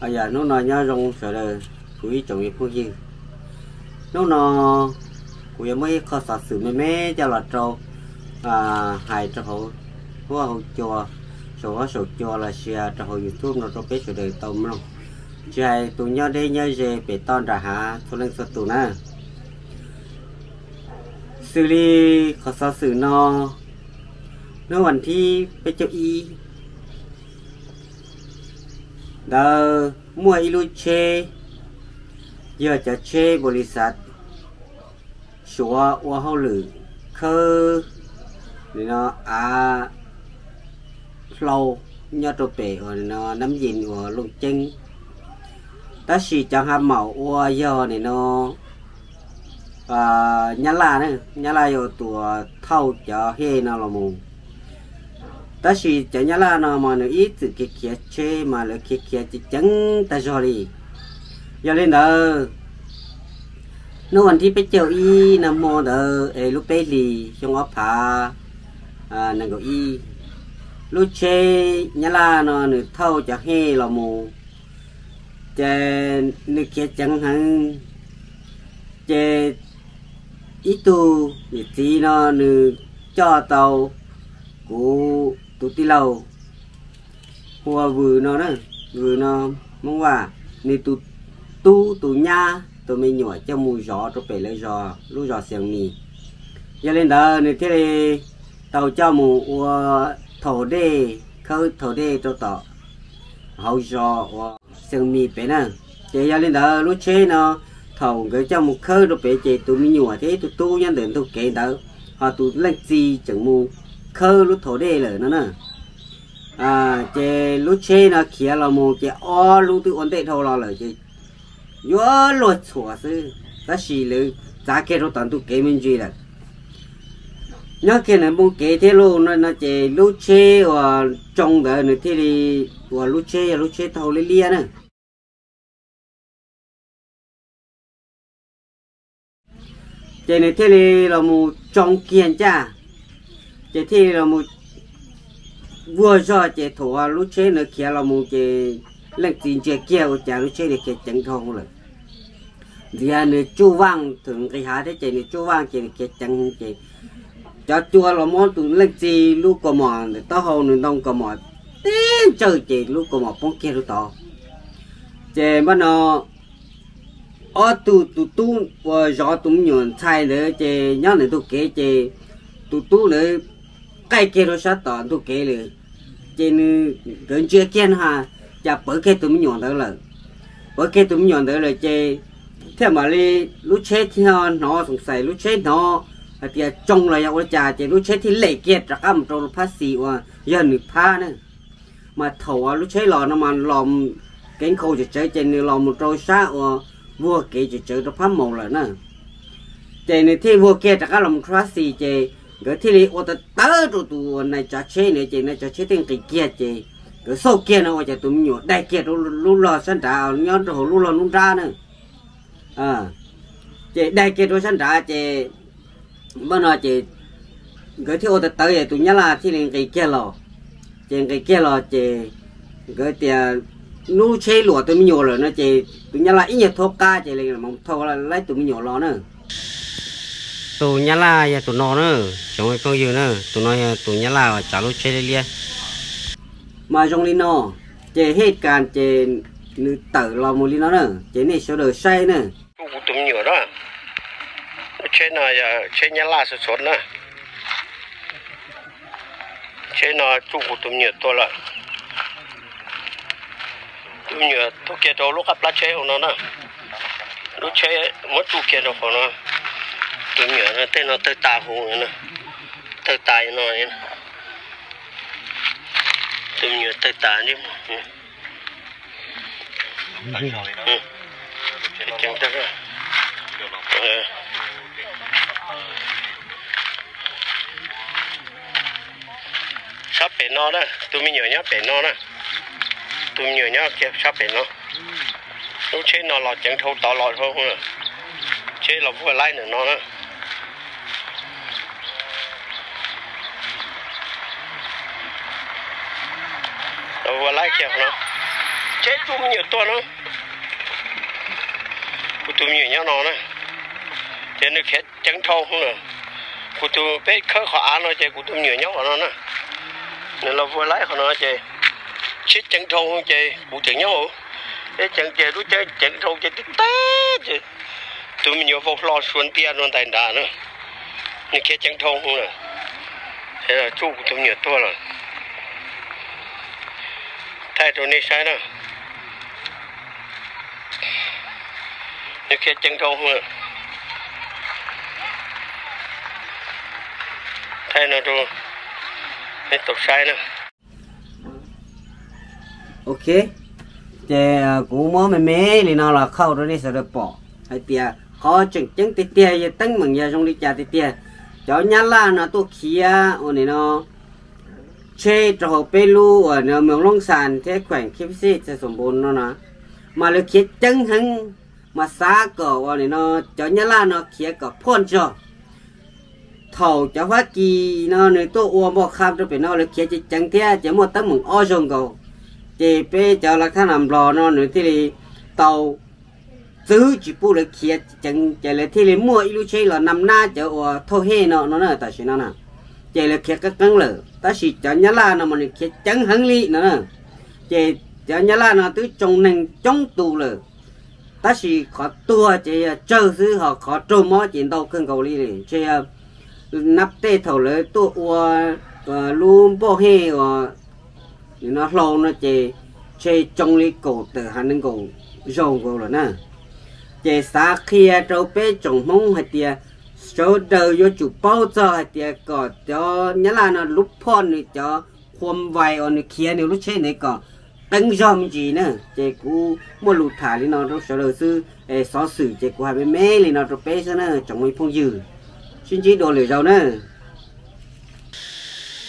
à giờ nó nói nhớ rong sợ là quý chồng như phương gì nó nó quý mới có sợ sự mê mê cho là trâu à hai cho họ hoa hậu chùa số hoa số chùa là share cho họ youtube nó cho biết sự đời tôm không chạy tụi nhau đây nhớ về bị ton ra hả thôi lên sợ tụi nè xử lý khó sợ sự nó nó วันที่ไปเจ้าอี đó mua ilu chê. Giờ chả chê bồ lì sát chúa hoa hậu lử khơ. Thì nó à lâu, nhớ trộn bể rồi nó nắm gìn của lục chân ta chỉ chẳng ham màu hoa giờ này nó à nhá là nữa. Nhá là yo tua thâu cho hê nó là mùng ta chỉ chả nhá là nó mà nó ít từ kia kia chê mà là kia kia chỉ chăng ta rồi đi giờ lên đó nó còn đi bắt giờ y nằm mò đó ấy lúc bây lì trong ấp thả à nó gọi y lúc chê nhá là nó nó thâu chả hê là mò chê nó kia chăng hăng, chê ít tu ít gì nó nó cho tàu của tụ tí lầu hùa vừa nó đó vừa nó mong hòa ni tụ tu, tụ nha, tụ mình nhỏ cho mù gió cho phải lấy giò lúc giò xiềng mì. giờ lên đó ni thế đi tàu cho mù thổ đê khơi thổ đê cho tọ hậu giò xiềng mì phải nè. Chị giờ lên đó lúc chế nó, thầu cái cho một khơi rồi phải chị tụi mình nhỏ thế tụi tu nhân đến tụi kể đó. Họ tụi lên gì chẳng mù khơ lúc thổ đề lở nó nè. À chế lúc chế nó kia là một chế o lúc tự ổn tệ thâu lo lở chế yo lo chua sư. Ta xì lử, giá kê rồi toàn tụ kế minh duy là nhớ kia này muốn kế thế luôn nó nó chế lúc chế và trong đó nữa thế thì và lúc chế lúc chế thâu lấy lia nè. Chế này thế thì là một trong kiên cha chị thi là một vừa cho chị thủ lúc chế nữa kia là một chị lên tiền chị kia của chị lúc chế thì kia chẳng không rồi vì anh nữa, chu vang thường cái há thế chị này chú vang chế kia chẳng chị cho chua là món tụi lên gì lúc có mò, để tao hầu nữa đông có mò. Tên chơi chị, lúc có mò, bóng kia lúc to chị bắt nó ở tụ tụ tụ và gió tụ nhuận thay nữa, chị nhớ này tụ kế chị tụ tụ nữa cái kia nó sát tỏ tụ kế rồi trên uh, gần chưa kén ha. Chả bởi cái tụi mình nhọn đó là bởi cái tụi mình nhọn đó là chơi theo mà đi lúc chết thì nó sùng sài, lúc chết nó. Thì trong là yêu cha chơi lúc chết thì lệ kiệt ra cam trong phát xì và giờ nửa pha nữa. Mà thầu lúc chết lò nó mà lòm cánh khâu chỉ chơi chơi nửa lòm một trôi sát và vua kia chỉ chơi nó phát màu là nữa. Chơi này thì vua kia ra cam làm phát xì chơi cái thì lý, ô tớ tụ tụ, này cho chế này chế này cho chế tiền cái kia chế cái số kia nó cho tụi mình đại kia lúc lúc lò sẵn trả nhớ rồi lúc lò nung ra nữa. À chế đại kia rồi sẵn trả chế bên nào chế cái thì ô tớ vậy tụi nhớ là thì lý cái kia lo chế cái kia lo chế cái tiền nu chế lụa tụi mình nhổ rồi nó chế tụi nhớ là ít nhất thô ca chế là mong thô là lấy tụi mình nhổ lò nữa tụ nhá la ya tụ nó nữa. Chúng ấy phong yêu nữa. Tụ nó tụ nhá la và trả lúc chơi lia mà trong li nó chế hết càn chế nữ tử lo một li nó nữa. Chế này số đời say nữa. Cũng tụm nhiều đó. Chế ya chế nhá la số số nữa. Chế nó chung cũng tụm nhiều to là tụm nhiều tôi kia đâu lúc gặp lá chế của nó nữa. Lúc chế mất tu kia đâu của nó tụi nhỏ nó tên nó tự tà hù nữa tự tà nó nữa tụi nhỏ tự tà đi. Mà ừ. Chẳng chắc rồi sắp bể nó đó tụi mình nhỏ nhá bể nó đó mình nhỏ nhá kia sắp bể nó lúc chế nó lọt chẳng thâu tỏ lọt thôi không chế là vừa lại nữa nó đó Ờ, vừa lại kiểu nó? Chết tụi nhiều tuần nó của tụi nhiều nhau nó này. Chế nó khét trắng thâu không nữa của tụi bé khơi khó ăn nó chế của tụi nhiều nhau nó nè nên là vừa lái của nó chế chết trắng thâu không chế của chẳng nhau cái chẳng chế lúc chế trắng thâu chế tích té chứ. Tụi mình nhiều vô lo xuân tiền luôn tại đà nữa. Nhưng khét trắng thâu không nữa thế là chú của tụi nhiều tuần rồi thay tụi này sai đó. Như kia chân thông nữa thay nó tụi cái tục sai nữa ok. Chè à, cú mới mẹ mẹ thì nó là khâu rồi đi sợ được bỏ. Hay tia khó chừng chừng tia tia giờ tăng mừng giờ trong đi chả tia tia cho nhát là nó tôi kia ôn này nó chê trò bê lu ở nó mường long sàn, thế khoảnh khiếp xí sẽ sủng bồn nó nè. Mà lực khiết chân hăng mà xa cờ vào này nó cho nhá la nó khiết cờ phun cho. Thầu cho hoa kỳ nó này tôi uống một khám cho bên nó lực khiết chỉ chân thế chỉ một tấm mừng o rồng cầu. Chỉ bê cho là khá làm lò nó nữa thì tàu giữ chỉ bu lực khiết chân chỉ là thì mua ilu chơi là nằm na cho thô hê nó nó là tại sao nó nè chỉ là khét cái căng lửa ta chỉ cho nhá la nó mà này khiết chân hăng li nữa chỉ cho nhá la nó tứ trong nành trong tù lửa ta chỉ khó tua chỉ chờ à, thứ họ khó trâu mó chỉ đâu cưng cầu lý này chỉ nắp tê thầu lửa tu ua luôn bỏ he nó lâu nó chỉ chỉ trong li cổ từ hắn nâng cổ rồng cổ rồi nè. Chỉ xa khi trâu bé trồng mông hay tiệt số đời vô chủ bao giờ hay tiệt có, cho nhớ là nó lúc phòn này cho hôm vài ở này kia này lúc trên này có. Tăng dòng gì nữa? Chỉ cú mua lụt thả lên nó rất sau đời sư xóa xử chỉ cú hai bên mê lên nó rất bé nữa chẳng mấy phong dừ xin chỉ đồ lửa dầu nữa.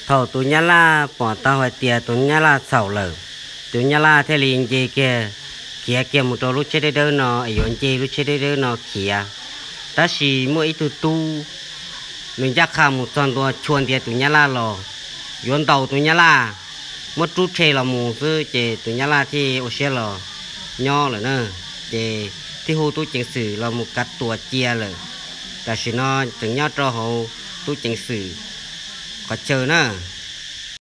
Thầu tôi nhớ là, bỏ tao hay tiệt tôi nhớ là sầu lở. Tôi nhớ là thế liền gì kia kia kia một đôi lúc chơi đây đâu nó ở yon chơi lúc chơi đây đâu nó kia ta chỉ mua ít tu mình chắc khám một tuần tua chuồn tiệt tôi nhà la lò. Yon tàu tôi nhà la. Mất chút chê là mù cứ chơi tôi nhà la thì ô xe lò. Nho rồi nè chơi thì hồ tu chính sử là một cắt tua chia rồi ta chỉ nó từng nhà cho hồ tu chính sử. Có chờ nè